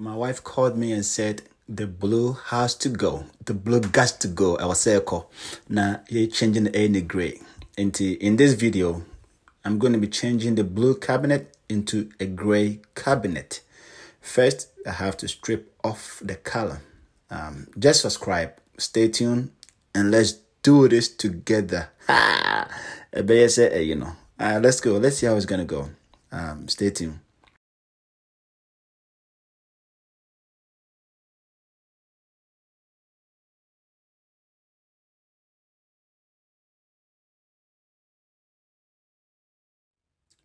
My wife called me and said the blue has to go. The blue has to go. I was saying, now you're changing the any gray. Into in this video, I'm going to be changing the blue cabinet into a gray cabinet. First, I have to strip off the color. Um, just subscribe, stay tuned, and let's do this together. Ha! You know. Uh, let's go. Let's see how it's gonna go. Um, stay tuned.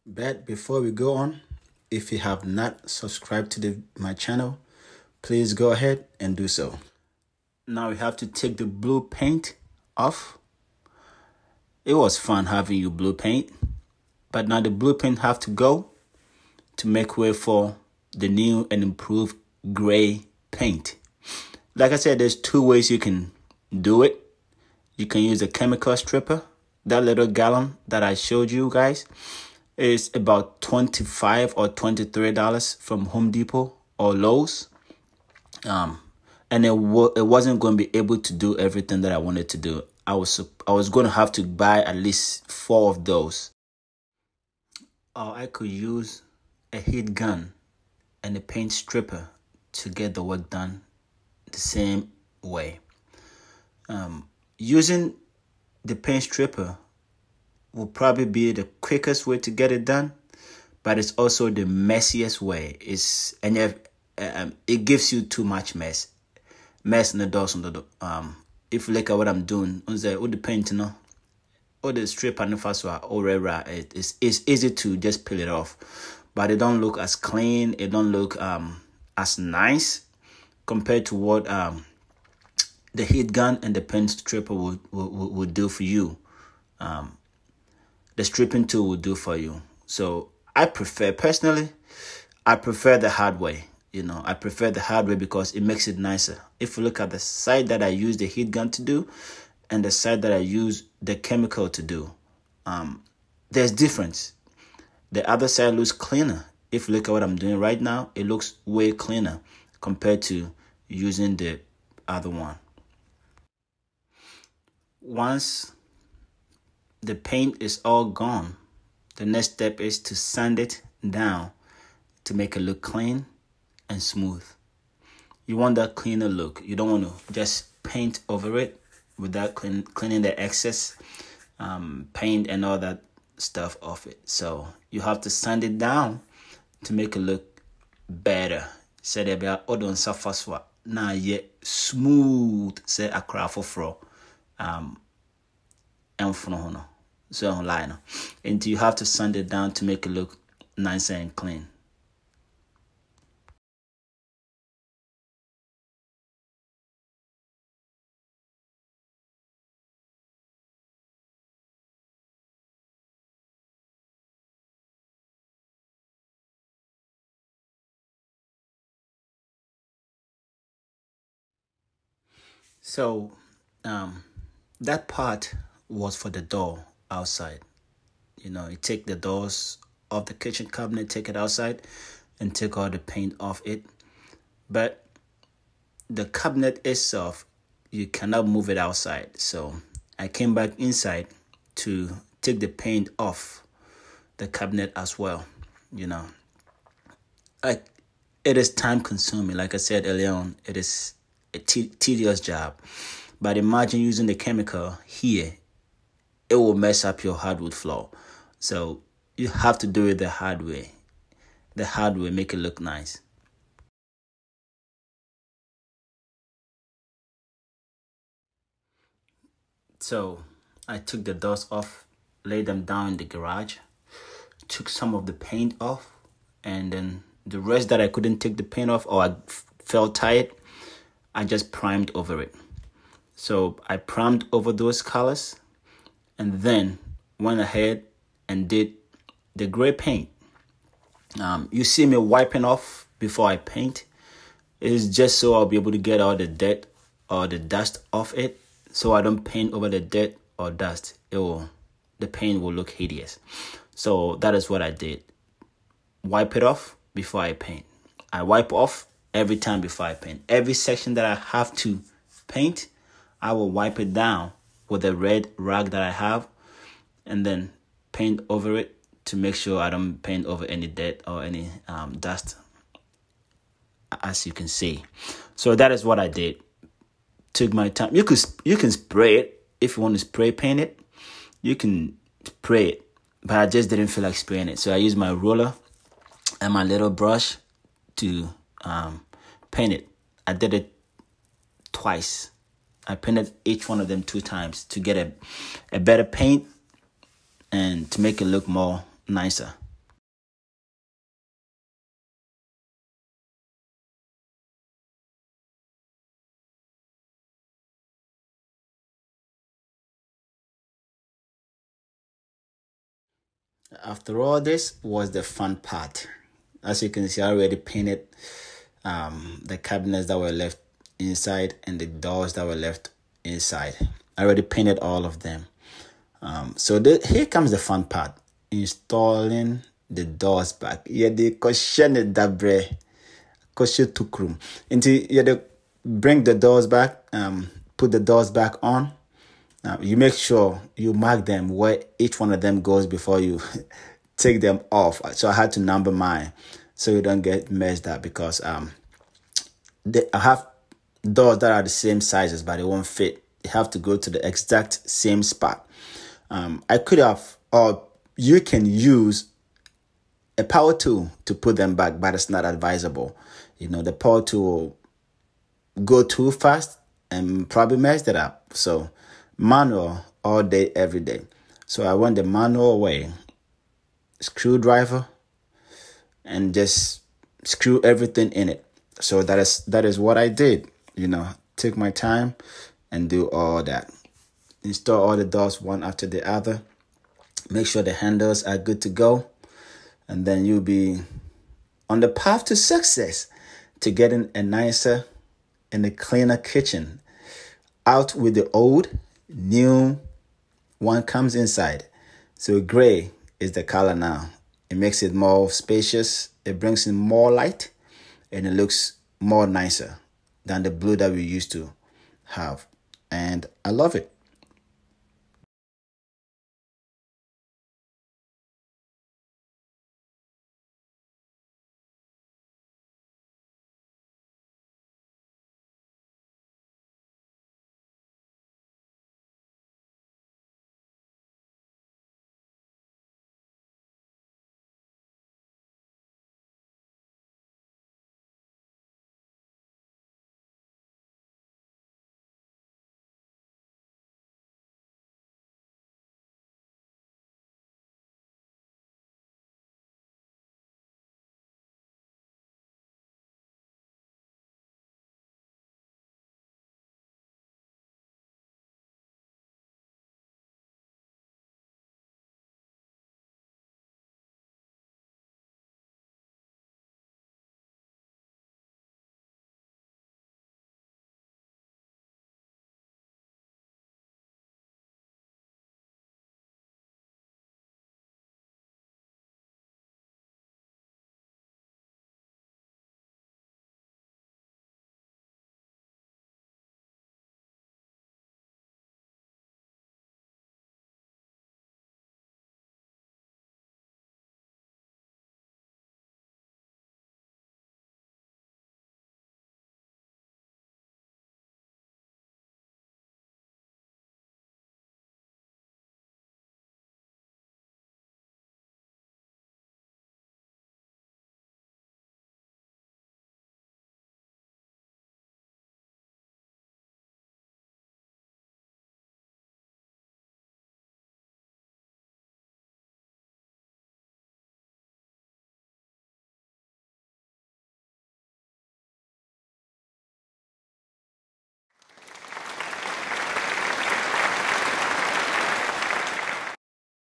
But before we go on, if you have not subscribed to the, my channel, please go ahead and do so. Now we have to take the blue paint off. It was fun having you blue paint, but now the blue paint have to go to make way for the new and improved gray paint. Like I said, there's two ways you can do it. You can use a chemical stripper, that little gallon that I showed you guys is about 25 or 23 dollars from Home Depot or Lowe's. Um, and it it wasn't going to be able to do everything that I wanted to do. I was I was going to have to buy at least four of those. Or I could use a heat gun and a paint stripper to get the work done the same way. Um, using the paint stripper will probably be the quickest way to get it done, but it's also the messiest way. It's and if, um, it gives you too much mess, mess in the doors on the um. If you look at what I'm doing, on the all the paint, you know, all the strip and one, already it's it's easy to just peel it off, but it don't look as clean. It don't look um as nice compared to what um the heat gun and the paint stripper would, would, would do for you. Um, the stripping tool will do for you. So I prefer personally, I prefer the hard way. You know, I prefer the hard way because it makes it nicer. If you look at the side that I use the heat gun to do and the side that I use the chemical to do, um, there's difference. The other side looks cleaner. If you look at what I'm doing right now, it looks way cleaner compared to using the other one. Once the paint is all gone. The next step is to sand it down to make it look clean and smooth. You want that cleaner look. You don't want to just paint over it without clean, cleaning the excess um, paint and all that stuff off it. So you have to sand it down to make it look better. Say there be odon safaswa na yet smooth say akra foforo um ɛmfono ho no so online and you have to sand it down to make it look nice and clean? So, um, that part was for the door outside. You know, you take the doors of the kitchen cabinet, take it outside, and take all the paint off it. But the cabinet itself, you cannot move it outside. So I came back inside to take the paint off the cabinet as well. You know, like it is time consuming. Like I said earlier on, it is a tedious job. But imagine using the chemical here it will mess up your hardwood floor. So you have to do it the hard way. The hard way, make it look nice. So I took the doors off, laid them down in the garage, took some of the paint off, and then the rest that I couldn't take the paint off or I felt tired, I just primed over it. So I primed over those colors and then went ahead and did the gray paint. Um, you see me wiping off before I paint. It's just so I'll be able to get all the dirt or the dust off it so I don't paint over the dirt or dust. It will, the paint will look hideous. So that is what I did. Wipe it off before I paint. I wipe off every time before I paint. Every section that I have to paint, I will wipe it down with a red rag that I have and then paint over it to make sure I don't paint over any dirt or any um, dust as you can see. So that is what I did. Took my time. You could you can spray it if you want to spray paint it. You can spray it, but I just didn't feel like spraying it. So I used my ruler and my little brush to um, paint it. I did it twice. I painted each one of them two times to get a, a better paint and to make it look more nicer. After all this was the fun part. As you can see, I already painted um, the cabinets that were left inside and the doors that were left inside. I already painted all of them. Um, so the, here comes the fun part. Installing the doors back. Yeah, the question dabre. Koshe tukrum. Until you bring the doors back, um, put the doors back on. Now you make sure you mark them where each one of them goes before you take them off. So I had to number mine so you don't get messed up because um they, I have doors that are the same sizes but they won't fit. You have to go to the exact same spot. Um, I could have or you can use a power tool to put them back, but it's not advisable. You know, the power tool go too fast and probably mess it up. So manual all day, every day. So I went the manual way, screwdriver, and just screw everything in it. So that is that is what I did. You know, take my time and do all that. Install all the doors one after the other. Make sure the handles are good to go. And then you'll be on the path to success to getting a nicer and a cleaner kitchen. Out with the old, new one comes inside. So gray is the color now. It makes it more spacious. It brings in more light and it looks more nicer than the blue that we used to have. And I love it.